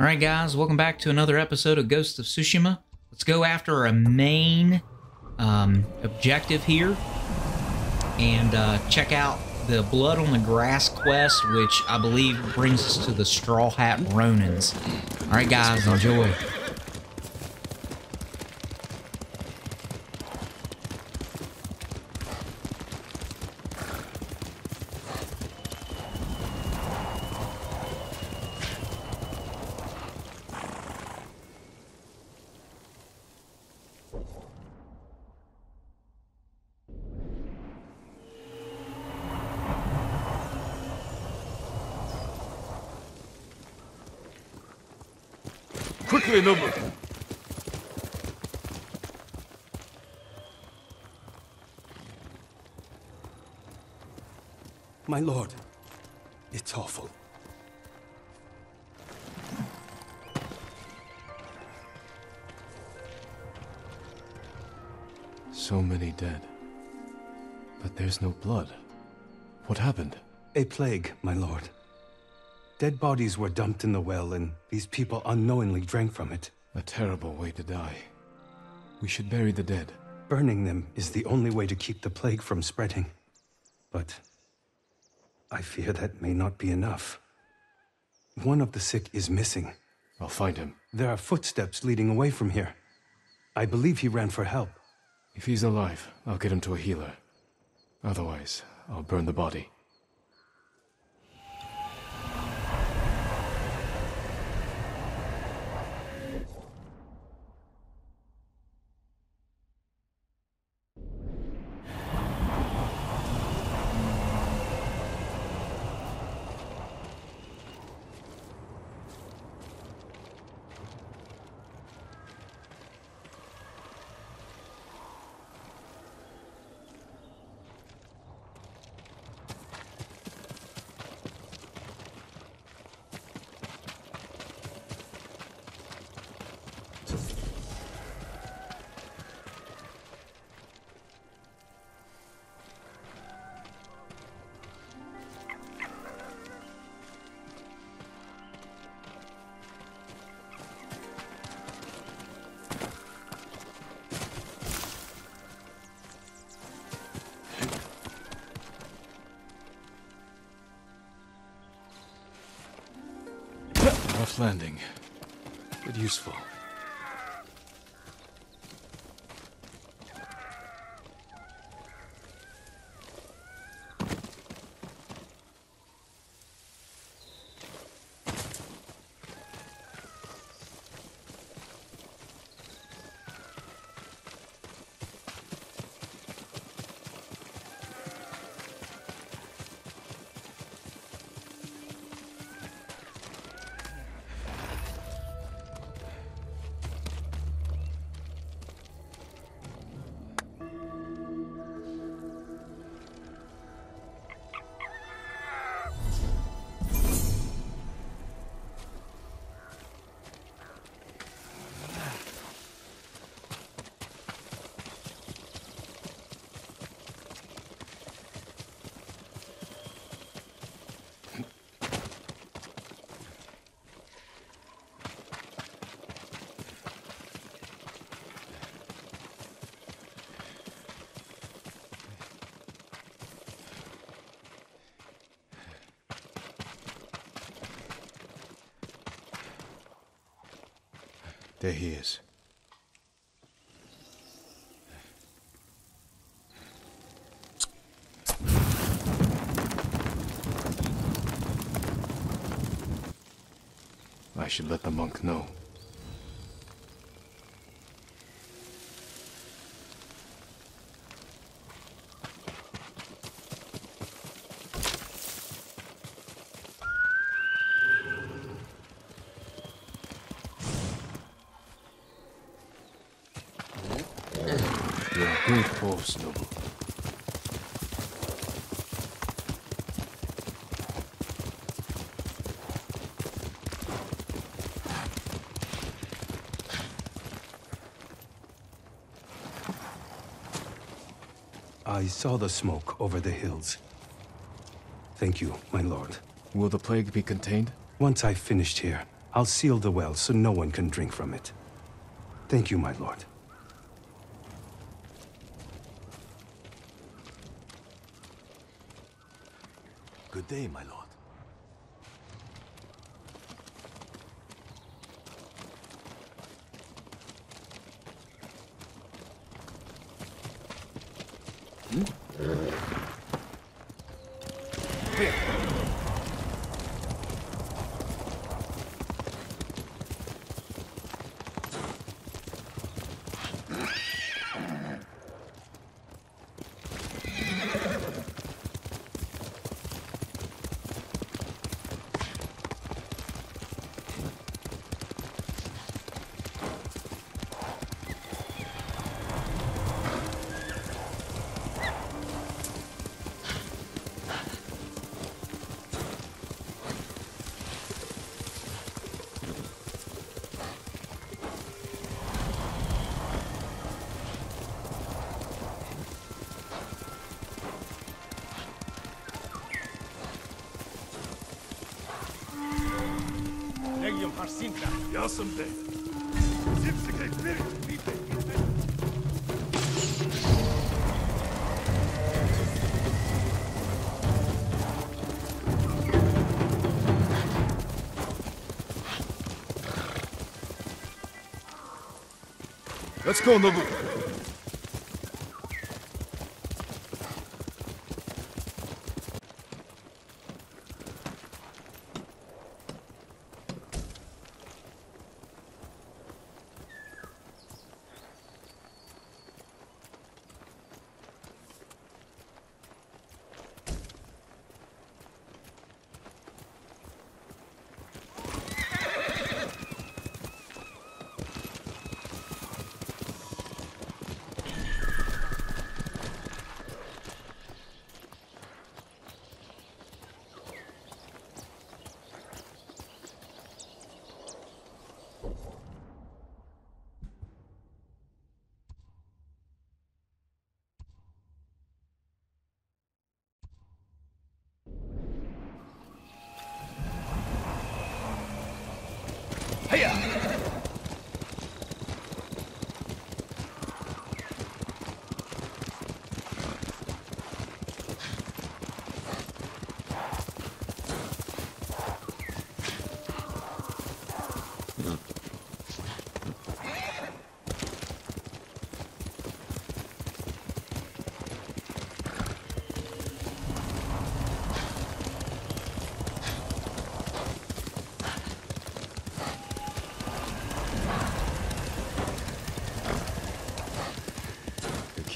All right, guys, welcome back to another episode of Ghost of Tsushima. Let's go after a main um, objective here and uh, check out the Blood on the Grass quest, which I believe brings us to the Straw Hat Ronins. All right, guys, enjoy. Quickly, Nobu! My lord, it's awful. So many dead. But there's no blood. What happened? A plague, my lord. Dead bodies were dumped in the well, and these people unknowingly drank from it. A terrible way to die. We should bury the dead. Burning them is the only way to keep the plague from spreading. But I fear that may not be enough. One of the sick is missing. I'll find him. There are footsteps leading away from here. I believe he ran for help. If he's alive, I'll get him to a healer. Otherwise, I'll burn the body. Rough landing, but useful. There he is. I should let the monk know. You're a good horse, Nobu. I saw the smoke over the hills. Thank you, my lord. Will the plague be contained? Once I've finished here, I'll seal the well so no one can drink from it. Thank you, my lord. Good day, my lord. Legion Harsintra. Jasem de. Zipsike spirit, vite. Let's go, Nobu.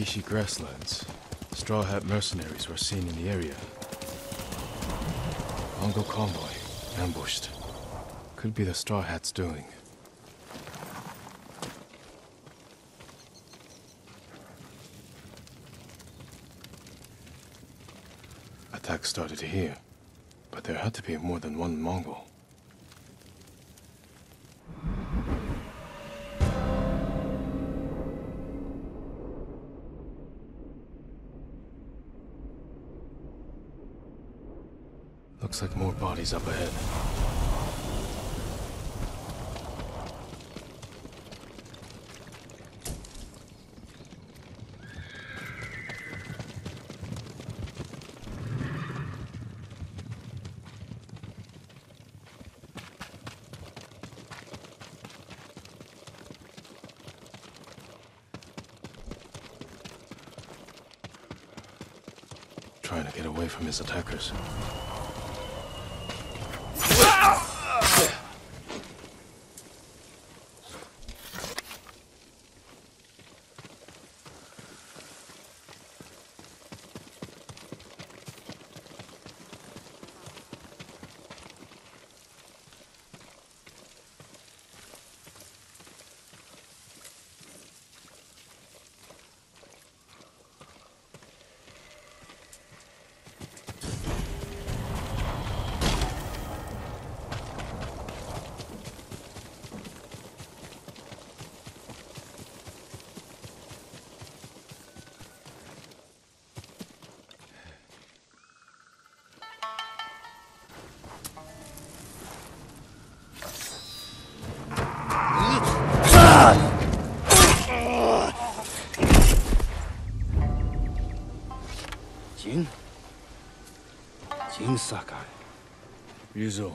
Grasslands. Straw Hat mercenaries were seen in the area. Mongol convoy, ambushed. Could be the Straw Hats doing. Attack started here, but there had to be more than one Mongol. Bodies up ahead. Trying to get away from his attackers. Sakai. Ryuzo.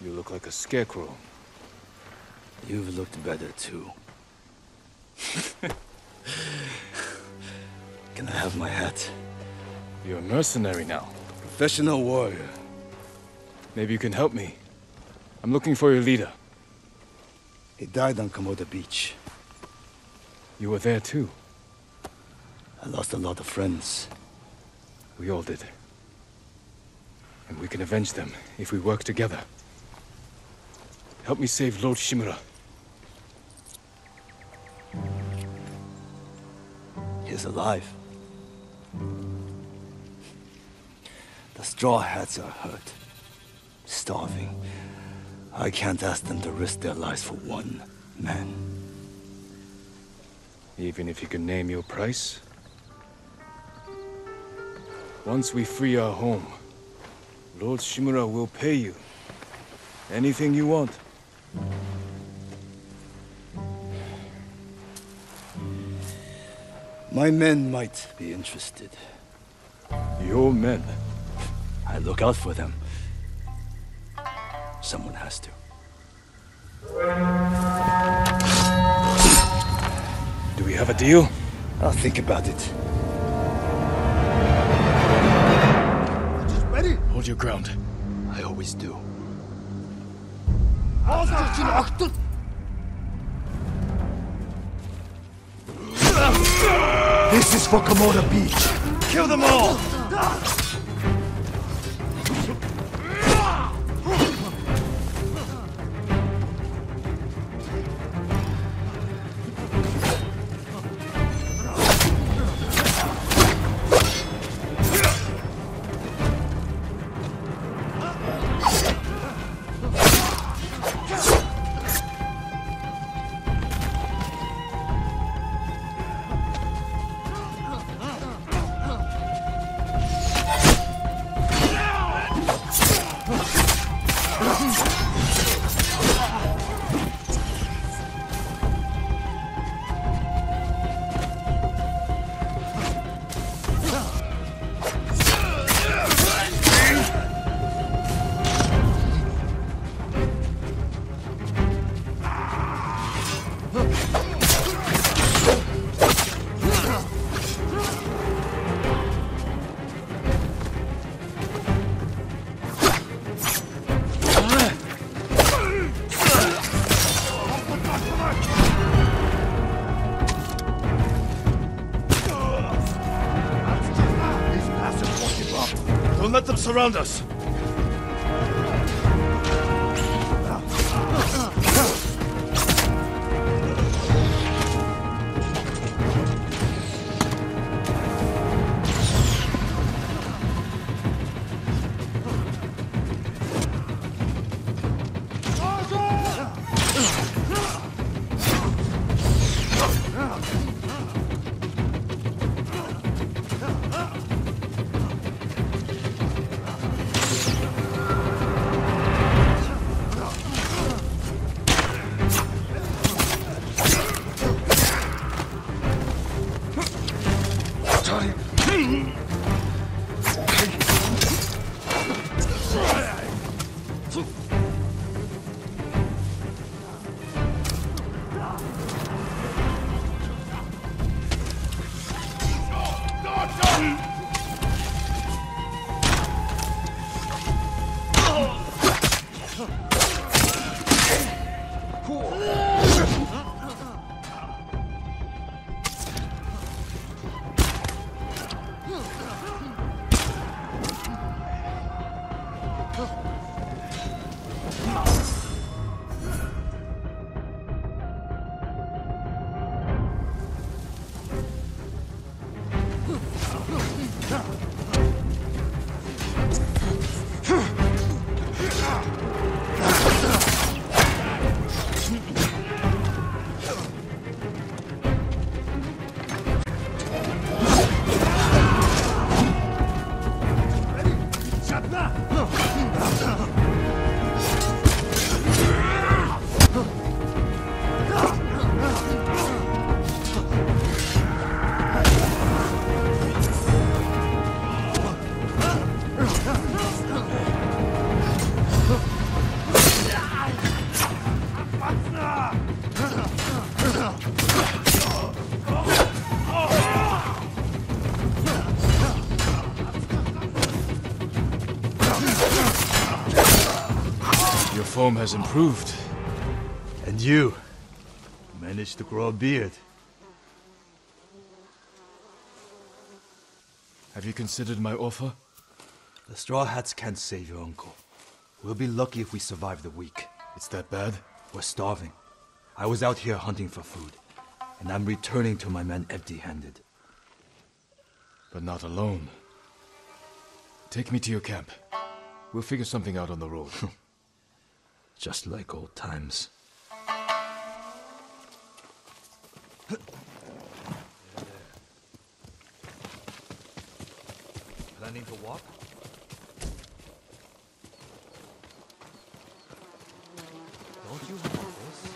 You look like a scarecrow. You've looked better too. Can I have my hat? You're a mercenary now. Professional warrior. Maybe you can help me. I'm looking for your leader. He died on Komoda Beach. You were there too. I lost a lot of friends. We all did. And we can avenge them if we work together. Help me save Lord Shimura. He's alive. The Straw Hats are hurt. Starving. I can't ask them to risk their lives for one man. Even if you can name your price? Once we free our home, Lord Shimura will pay you. Anything you want. My men might be interested. Your men. I look out for them. Someone has to. Do we have a deal? I'll think about it. Hold your ground. I always do. This is for Komoda Beach. Kill them all! Don't let them surround us. hmm Huh. Has improved. And you managed to grow a beard. Have you considered my offer? The Straw Hats can't save your uncle. We'll be lucky if we survive the week. It's that bad? We're starving. I was out here hunting for food, and I'm returning to my men empty-handed. But not alone. Take me to your camp. We'll figure something out on the road. Just like old times. Planning to walk? Don't you have this?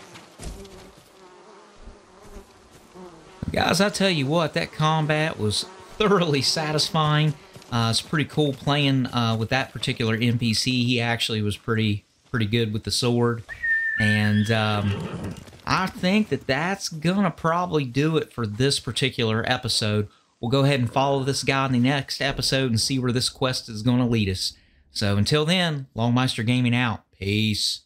Guys, I tell you what, that combat was thoroughly satisfying. Uh, it's pretty cool playing uh, with that particular NPC. He actually was pretty pretty good with the sword, and um, I think that that's gonna probably do it for this particular episode. We'll go ahead and follow this guy in the next episode and see where this quest is gonna lead us. So until then, Longmeister Gaming out. Peace.